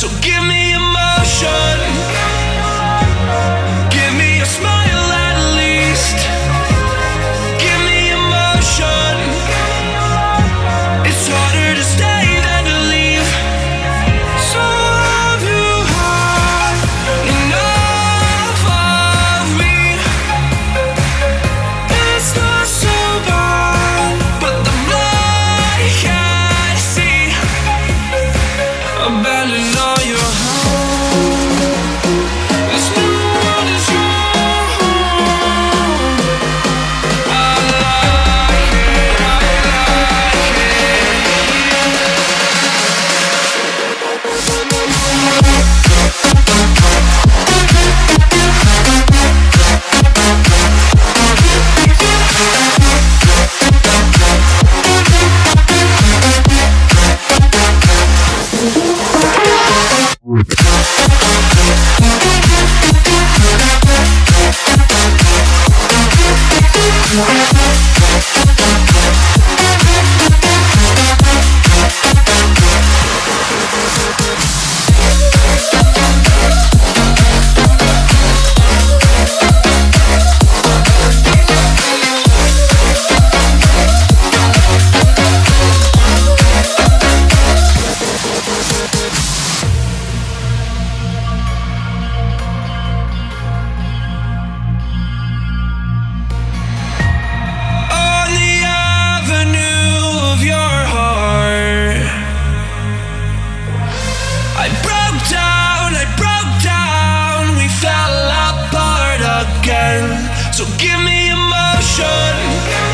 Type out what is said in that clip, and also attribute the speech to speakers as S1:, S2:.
S1: So give me emotion. So give me emotion.